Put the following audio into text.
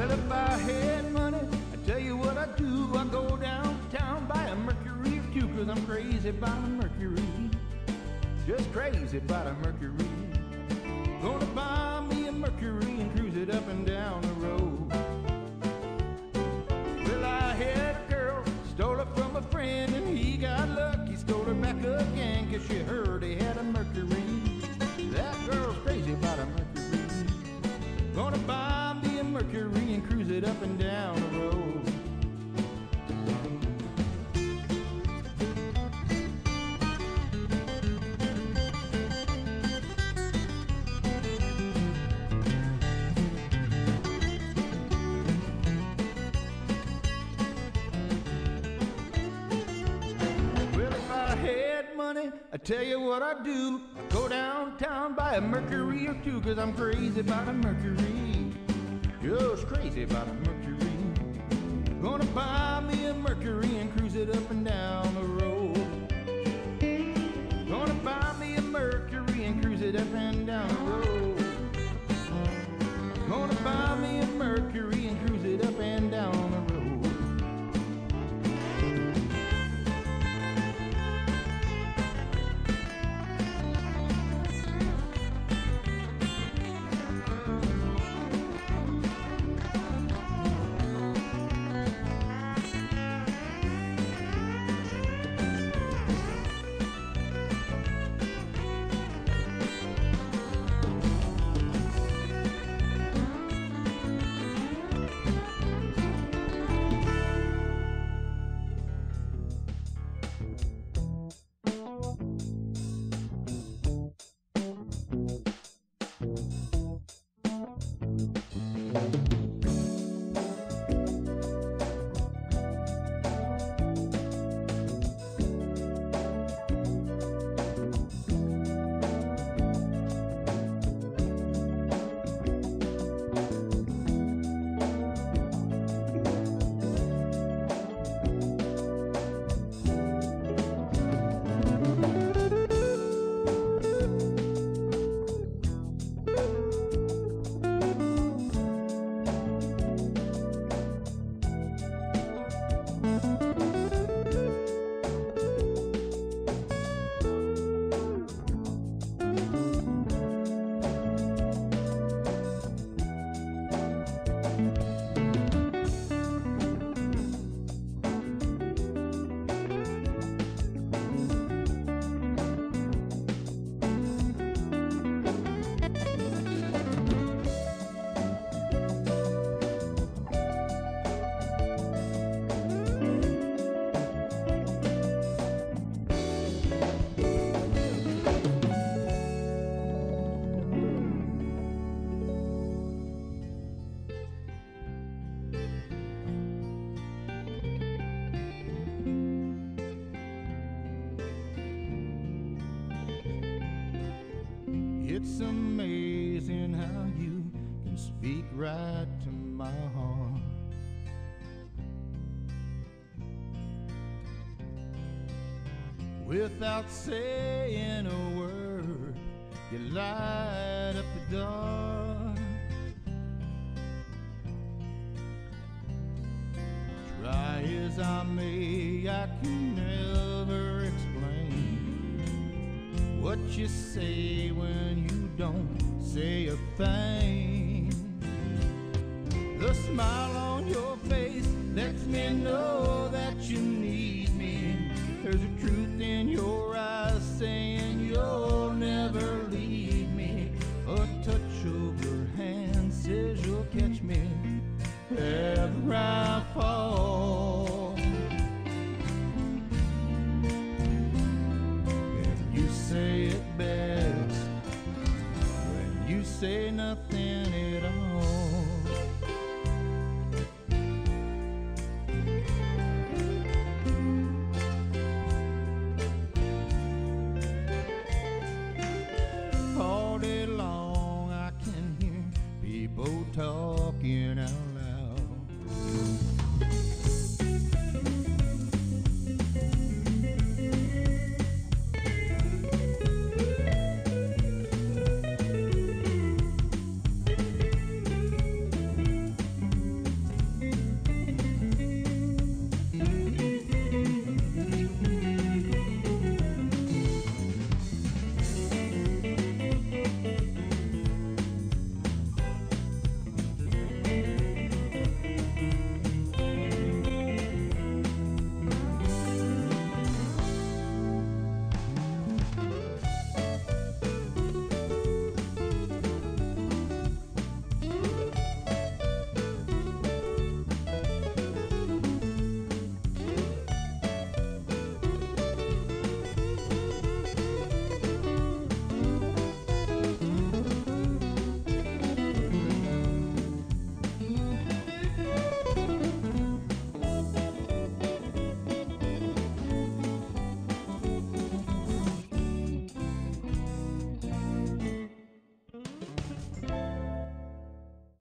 Well, if I had money, I tell you what I'd do. I'd go downtown, buy a Mercury or two, cause I'm crazy about a Mercury. Just crazy about a Mercury. Gonna buy me a Mercury and cruise it up and down the road. I tell you what I do. I go downtown, buy a Mercury or two, cause I'm crazy about a Mercury. Just crazy about a Mercury. Gonna buy me a Mercury and cruise it up and down the road. Gonna buy me a Mercury and cruise it up and down the road. Gonna buy me a Mercury It's amazing how you can speak right to my heart. Without saying a word, you light up the dark. Try as I may, I can never explain what you say when you don't say a thing. The smile on your face lets me know that you need me. There's a truth in your eyes saying you'll never leave me. A touch of your hand says you'll catch me wherever I fall. Say nothing